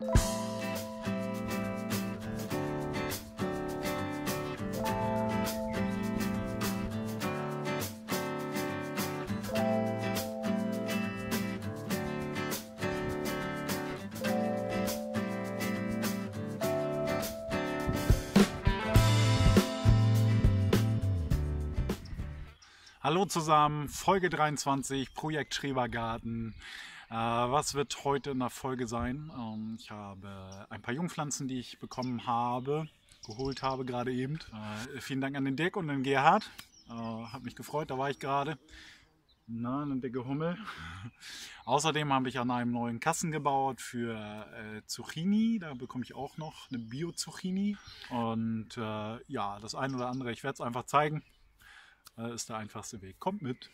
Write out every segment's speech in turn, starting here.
Hallo zusammen, Folge 23, Projekt Schrebergarten. Äh, was wird heute in der Folge sein? Ähm, ich habe ein paar Jungpflanzen, die ich bekommen habe, geholt habe gerade eben. Äh, vielen Dank an den Dirk und den Gerhard. Äh, hat mich gefreut, da war ich gerade. Na, eine dicke Hummel. Außerdem habe ich an einem neuen Kassen gebaut für äh, Zucchini. Da bekomme ich auch noch eine Bio-Zucchini. Und äh, ja, das eine oder andere, ich werde es einfach zeigen. Äh, ist der einfachste Weg. Kommt mit.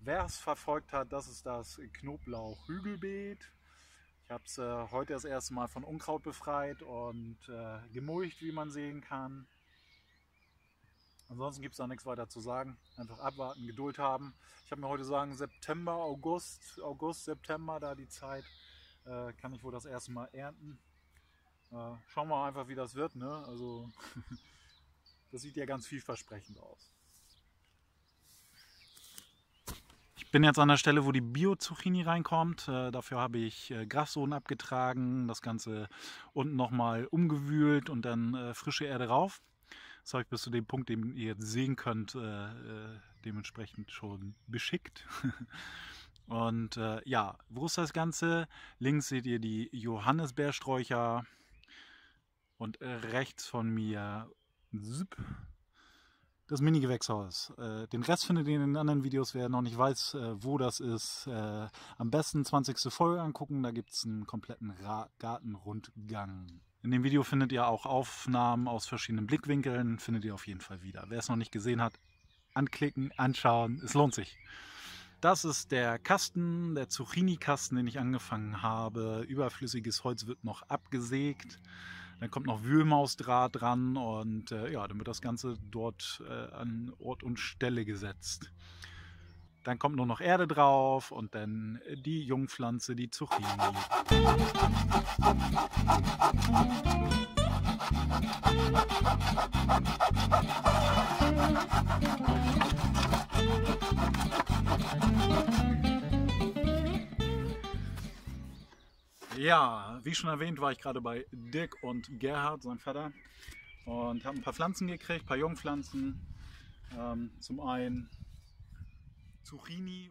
Wer es verfolgt hat, das ist das Knoblauch-Hügelbeet. Ich habe es äh, heute das erste Mal von Unkraut befreit und äh, gemulcht, wie man sehen kann. Ansonsten gibt es da nichts weiter zu sagen. Einfach abwarten, Geduld haben. Ich habe mir heute sagen, September, August, August, September, da die Zeit, äh, kann ich wohl das erste Mal ernten. Äh, schauen wir einfach, wie das wird. Ne? Also Das sieht ja ganz vielversprechend aus. Ich bin jetzt an der Stelle, wo die Bio-Zucchini reinkommt. Äh, dafür habe ich äh, abgetragen, das Ganze unten nochmal umgewühlt und dann äh, frische Erde rauf. Das habe ich bis zu dem Punkt, den ihr jetzt sehen könnt, äh, dementsprechend schon beschickt. und ja, wo ist das Ganze? Links seht ihr die Johannisbeersträucher und rechts von mir das Mini-Gewächshaus. Äh, den Rest findet ihr in den anderen Videos, wer noch nicht weiß, äh, wo das ist. Äh, am besten 20. Folge angucken, da gibt es einen kompletten Gartenrundgang. In dem Video findet ihr auch Aufnahmen aus verschiedenen Blickwinkeln, findet ihr auf jeden Fall wieder. Wer es noch nicht gesehen hat, anklicken, anschauen, es lohnt sich. Das ist der Kasten, der Zucchini-Kasten, den ich angefangen habe. Überflüssiges Holz wird noch abgesägt. Dann kommt noch Wühlmausdraht dran und äh, ja, dann wird das Ganze dort äh, an Ort und Stelle gesetzt. Dann kommt nur noch Erde drauf und dann die Jungpflanze, die Zucchini. Ja, wie schon erwähnt, war ich gerade bei Dirk und Gerhard, sein Vater, und habe ein paar Pflanzen gekriegt, ein paar Jungpflanzen. Ähm, zum einen Zucchini,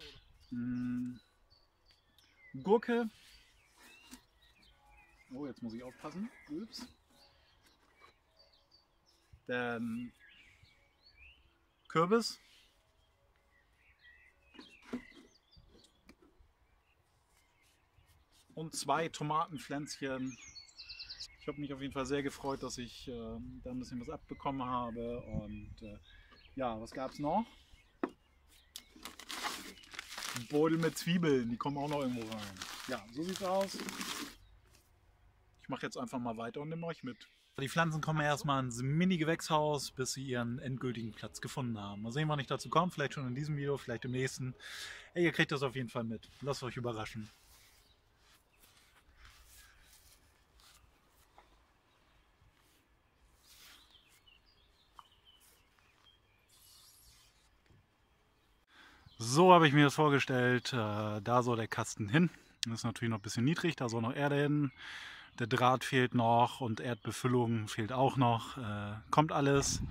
mh, hm, Gurke. Oh, jetzt muss ich aufpassen. Ups. Dann Kürbis. Und zwei Tomatenpflänzchen. Ich habe mich auf jeden Fall sehr gefreut, dass ich äh, da ein bisschen was abbekommen habe. Und äh, ja, was gab es noch? Ein Beutel mit Zwiebeln, die kommen auch noch irgendwo rein. Ja, so sieht es aus. Ich mache jetzt einfach mal weiter und nehme euch mit. Die Pflanzen kommen erstmal ins Mini-Gewächshaus, bis sie ihren endgültigen Platz gefunden haben. Mal sehen, wann ich dazu komme. Vielleicht schon in diesem Video, vielleicht im nächsten. Hey, ihr kriegt das auf jeden Fall mit. Lasst euch überraschen. So habe ich mir das vorgestellt. Äh, da soll der Kasten hin. Das ist natürlich noch ein bisschen niedrig, da soll noch Erde hin. Der Draht fehlt noch und Erdbefüllung fehlt auch noch. Äh, kommt alles.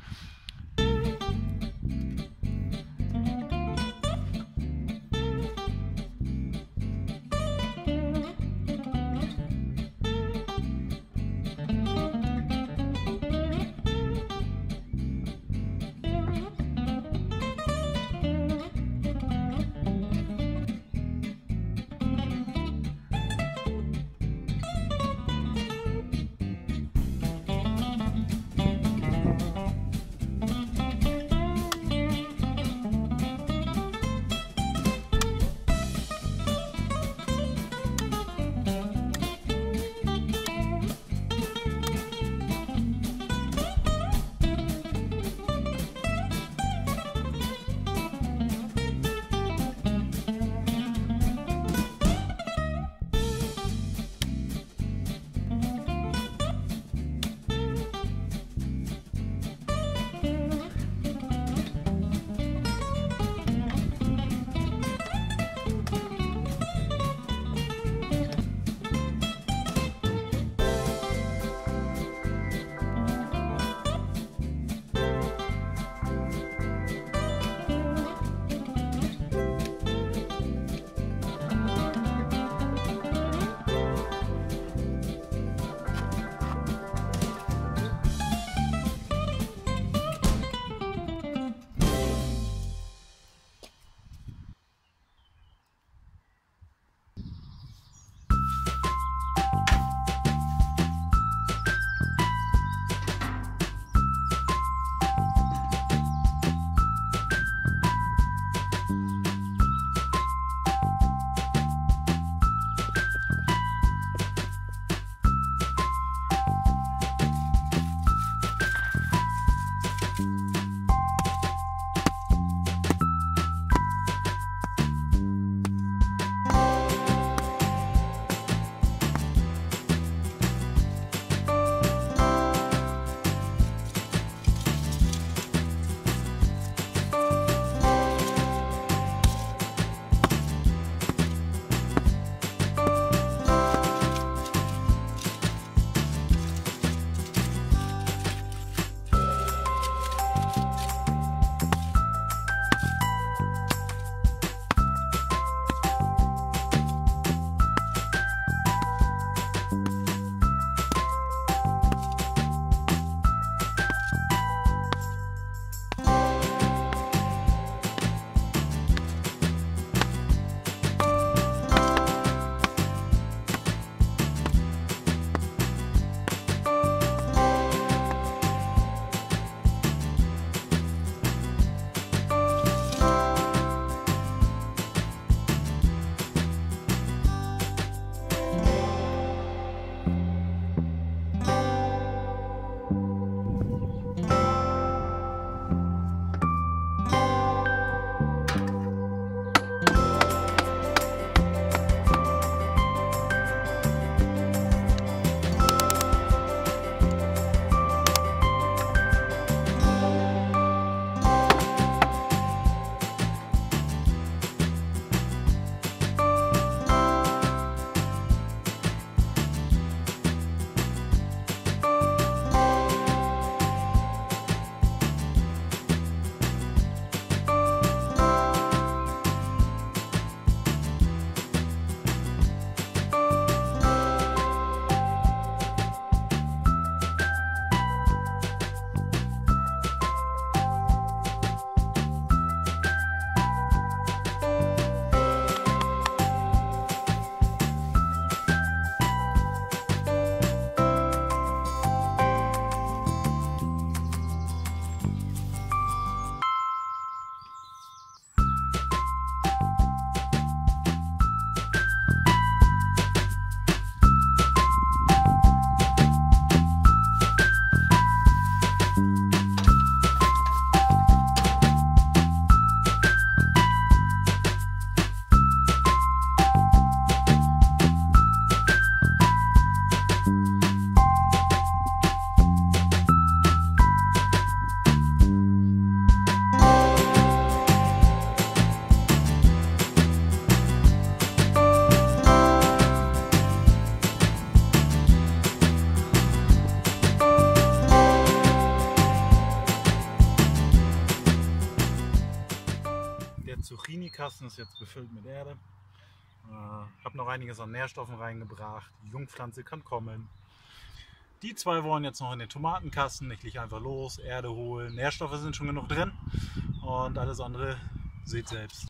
Kasten ist jetzt befüllt mit Erde. Äh, habe noch einiges an Nährstoffen reingebracht. Die Jungpflanze kann kommen. Die zwei wollen jetzt noch in den Tomatenkasten. Ich lege einfach los, Erde holen. Nährstoffe sind schon genug drin. Und alles andere seht selbst.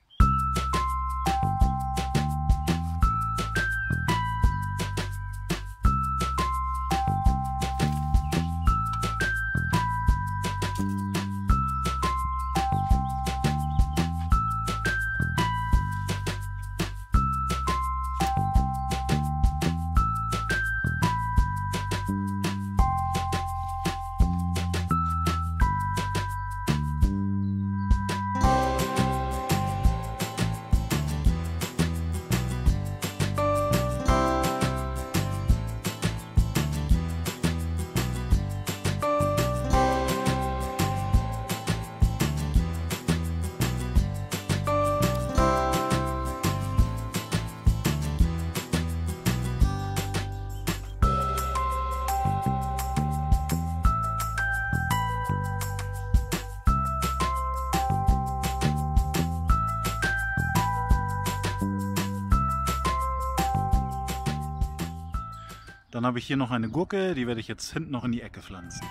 Dann habe ich hier noch eine Gurke, die werde ich jetzt hinten noch in die Ecke pflanzen.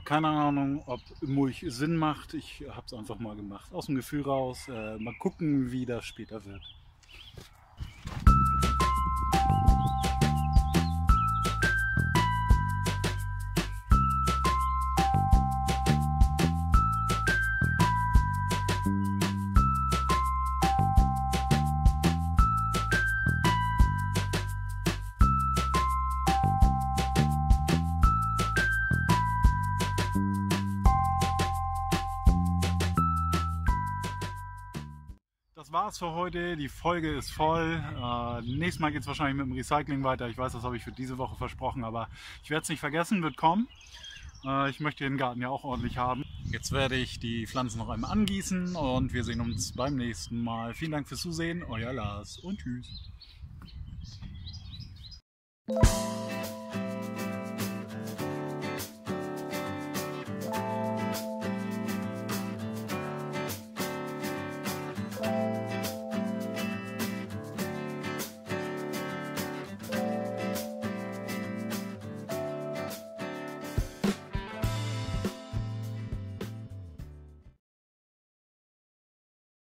Keine Ahnung, ob Mulch Sinn macht. Ich habe es einfach mal gemacht. Aus dem Gefühl raus. Äh, mal gucken, wie das später wird. Das war's für heute. Die Folge ist voll. Äh, nächstes Mal geht es wahrscheinlich mit dem Recycling weiter. Ich weiß, das habe ich für diese Woche versprochen, aber ich werde es nicht vergessen, wird kommen. Äh, ich möchte den Garten ja auch ordentlich haben. Jetzt werde ich die Pflanzen noch einmal angießen und wir sehen uns beim nächsten Mal. Vielen Dank fürs Zusehen, euer Lars und tschüss.